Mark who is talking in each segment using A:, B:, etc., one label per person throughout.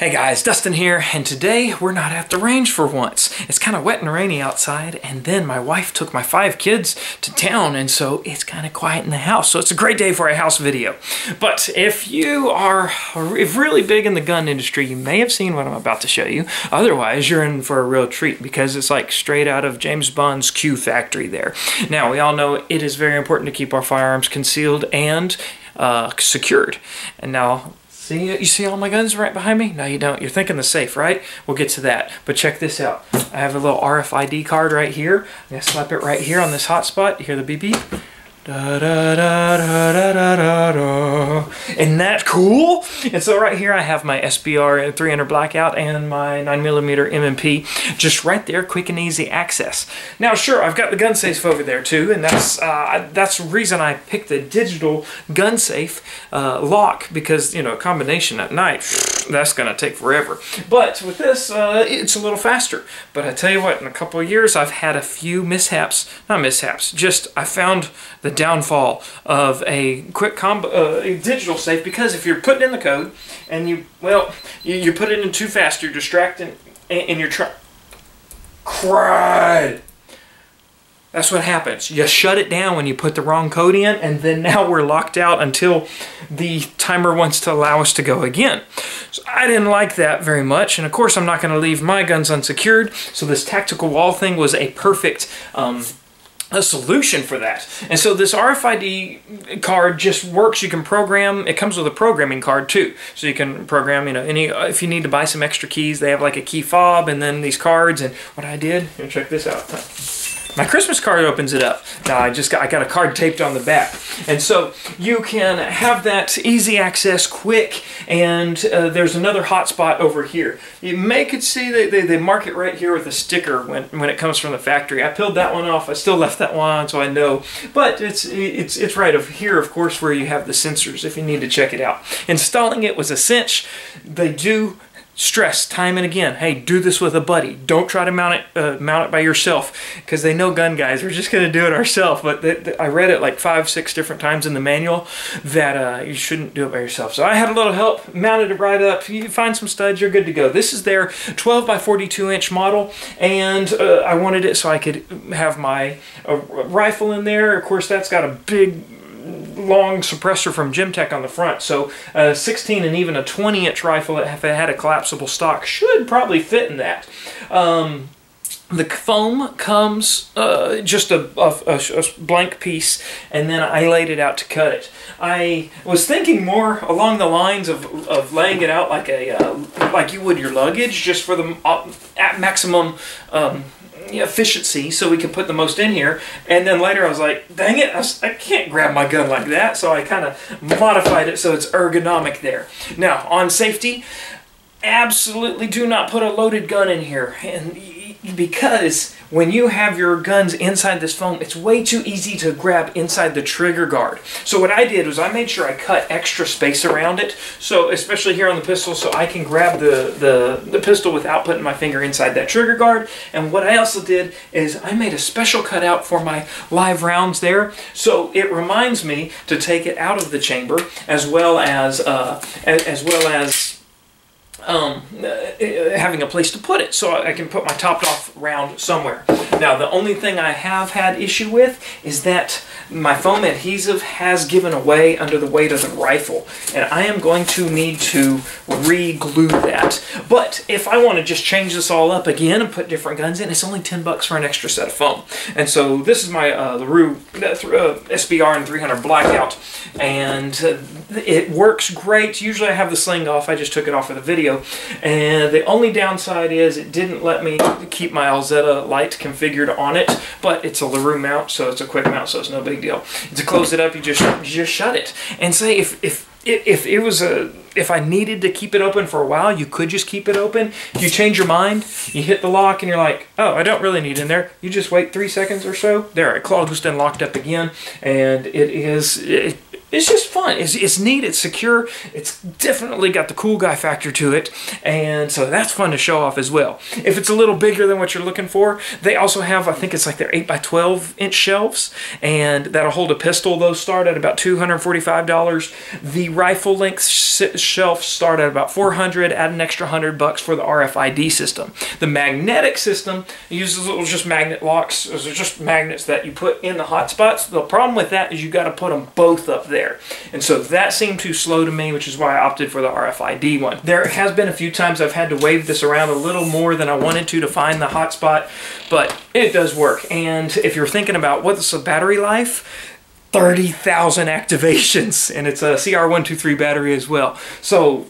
A: Hey guys, Dustin here, and today we're not at the range for once. It's kind of wet and rainy outside, and then my wife took my five kids to town, and so it's kind of quiet in the house, so it's a great day for a house video. But if you are if really big in the gun industry, you may have seen what I'm about to show you. Otherwise, you're in for a real treat because it's like straight out of James Bond's Q factory there. Now, we all know it is very important to keep our firearms concealed and uh, secured. And now See, you see all my guns right behind me? No, you don't. You're thinking the safe, right? We'll get to that. But check this out. I have a little RFID card right here. I'm going to slap it right here on this hotspot. You hear the beep beep? Da, da, da, da, da, da, da, da. Isn't that cool? And so right here I have my SBR 300 Blackout and my 9mm M&P just right there, quick and easy access. Now sure, I've got the gun safe over there too, and that's uh, that's the reason I picked the digital gun safe uh, lock because, you know, a combination at night, that's going to take forever. But with this, uh, it's a little faster. But I tell you what, in a couple of years I've had a few mishaps, not mishaps, just I found the the downfall of a quick combo, uh, a digital safe because if you're putting in the code and you, well, you, you put it in too fast, you're distracting and, you're trying. Crud! That's what happens. You shut it down when you put the wrong code in, and then now we're locked out until the timer wants to allow us to go again. So I didn't like that very much, and of course I'm not going to leave my guns unsecured, so this tactical wall thing was a perfect um, a solution for that. And so this RFID card just works. You can program, it comes with a programming card too. So you can program, you know, any, if you need to buy some extra keys, they have like a key fob and then these cards. And what I did, you check this out. My Christmas card opens it up. Now I just got I got a card taped on the back, and so you can have that easy access, quick. And uh, there's another hotspot over here. You may could see they, they, they mark it right here with a sticker when when it comes from the factory. I peeled that one off. I still left that one on, so I know. But it's it's it's right over here, of course, where you have the sensors if you need to check it out. Installing it was a cinch. They do stress time and again hey do this with a buddy. Don't try to mount it uh, mount it by yourself because they know gun guys we're just going to do it ourselves but th- th- i read it like five six different times in the manual that uh, you shouldn't do it by yourself. So i had a little help mounted it right up. You find some studs you're good to go. This is their 12 by 42 inch model and uh, i wanted it so i could have my uh, rifle in there. Of course that's got a big long suppressor from Gemtech on the front. So a 16 and even a 20 inch rifle, if it had a collapsible stock, should probably fit in that. Um, the foam comes uh, just a, a, a, blank piece, and then I laid it out to cut it. I was thinking more along the lines of, of laying it out like a uh, like you would your luggage, just for the uh, at maximum um, efficiency so we can put the most in here. And then later I was like, dang it, I, I can't grab my gun like that. So I kind of modified it so it's ergonomic there. Now, on safety, absolutely do not put a loaded gun in here. And because when you have your guns inside this foam, it's way too easy to grab inside the trigger guard. So what I did was I made sure I cut extra space around it, so especially here on the pistol, so I can grab the, the, the pistol without putting my finger inside that trigger guard. And what I also did is I made a special cutout for my live rounds there, so it reminds me to take it out of the chamber as well as, uh, as, as well as um, uh, having a place to put it so I can put my topped off round somewhere. Now the only thing I have had issue with is that my foam adhesive has given away under the weight of the rifle and I am going to need to re-glue that. But if I want to just change this all up again and put different guns in, it's only 10 bucks for an extra set of foam. And so this is my uh, LaRue uh, SBR and 300 Blackout and uh, it works great. Usually I have the sling off, I just took it off for the video video. And the only downside is it didn't let me keep my Elzetta light configured on it, but it's a LaRue mount, so it's a quick mount, so it's no big deal. To close it up, you just just shut it. And say if if if it was a if I needed to keep it open for a while, you could just keep it open. If you change your mind, you hit the lock and you're like, oh, I don't really need in there. You just wait three seconds or so. There, it closed and locked up again. And it is, it, it's just fun. It's, it's neat. It's secure. It's definitely got the cool guy factor to it. And so that's fun to show off as well. If it's a little bigger than what you're looking for, they also have, I think it's like their 8 by 12 inch shelves. And that'll hold a pistol. Those start at about $245. The rifle length shelf start at about 400 Add an extra 100 bucks for the RFID system. The magnetic system uses little just magnet locks. Those are just magnets that you put in the hot spots. The problem with that is you got to put them both up there there. And so that seemed too slow to me, which is why I opted for the RFID one. There has been a few times I've had to wave this around a little more than I wanted to to find the hotspot, but it does work. And if you're thinking about what's the battery life, 30,000 activations and it's a CR123 battery as well. So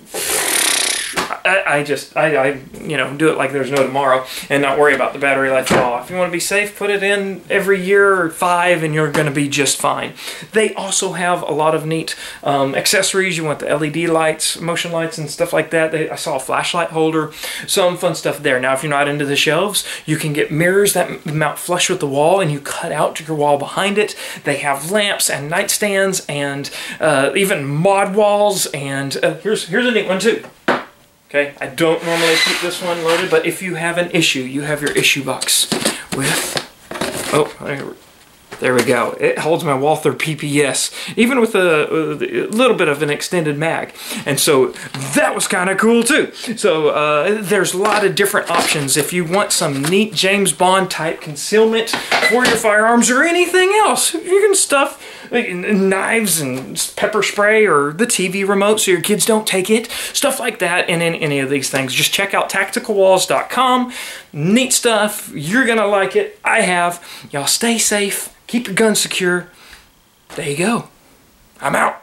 A: I, just, I, I, you know, do it like there's no tomorrow and not worry about the battery life at all. If you want to be safe, put it in every year or five and you're going to be just fine. They also have a lot of neat um, accessories. You want the LED lights, motion lights and stuff like that. They, I saw a flashlight holder, some fun stuff there. Now, if you're not into the shelves, you can get mirrors that mount flush with the wall and you cut out to your wall behind it. They have lamps and nightstands and uh, even mod walls. And uh, here's, here's a neat one too. Okay, I don't normally keep this one loaded, but if you have an issue, you have your issue box with, oh, there we go. It holds my Walther PPS, even with a, a little bit of an extended mag. And so that was kind of cool too. So uh, there's a lot of different options. If you want some neat James Bond type concealment for your firearms or anything else, you can stuff knives and pepper spray or the TV remote so your kids don't take it, stuff like that, and in any of these things. Just check out tacticalwalls.com. Neat stuff. You're going to like it. I have. Y'all stay safe. Keep your gun secure. There you go. I'm out.